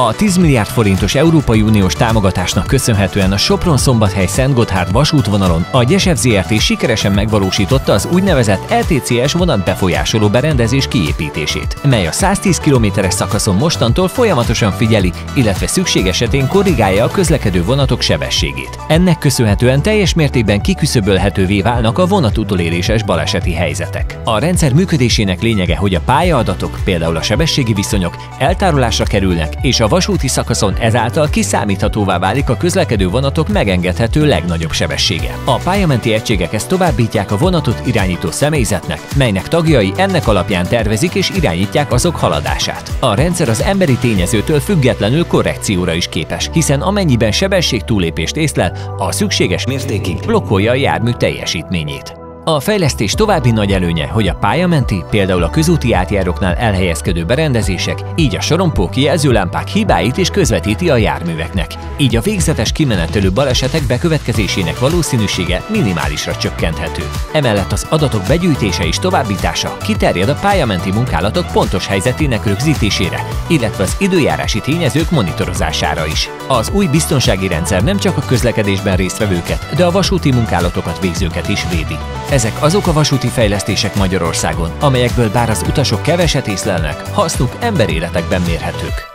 A 10 milliárd forintos Európai Uniós támogatásnak köszönhetően a Sopron-Szombathely Szent vasútvonalon a Gyesev ZRT sikeresen megvalósította az úgynevezett LTCS vonat befolyásoló berendezés kiépítését, mely a 110 kilométeres szakaszon mostantól folyamatosan figyeli, illetve szükség esetén korrigálja a közlekedő vonatok sebességét. Ennek köszönhetően teljes mértékben kiküszöbölhetővé válnak a vonat utoléréses baleseti helyzetek. A rendszer működésének lényege, hogy a pályaadatok, például a sebességi viszonyok eltárolásra kerülnek, és a vasúti szakaszon ezáltal kiszámíthatóvá válik a közlekedő vonatok megengedhető legnagyobb sebessége. A pályamenti egységek ezt továbbítják a vonatot irányító személyzetnek, melynek tagjai ennek alapján tervezik és irányítják azok haladását. A rendszer az emberi tényezőtől függetlenül korrekcióra is képes, hiszen amennyiben sebesség túlépést észlel, a szükséges mértékig blokkolja a jármű teljesítményét. A fejlesztés további nagy előnye, hogy a pályamenti, például a közúti átjáróknál elhelyezkedő berendezések, így a sorompók jelzőlámpák hibáit is közvetíti a járműveknek. Így a végzetes kimenetelő balesetek bekövetkezésének valószínűsége minimálisra csökkenthető. Emellett az adatok begyűjtése és továbbítása kiterjed a pályamenti munkálatok pontos helyzetének rögzítésére, illetve az időjárási tényezők monitorozására is. Az új biztonsági rendszer nem csak a közlekedésben résztvevőket, de a vasúti munkálatokat végzőket is védi. Ezek azok a vasúti fejlesztések Magyarországon, amelyekből bár az utasok keveset észlelnek, hasznuk emberéletekben mérhetők.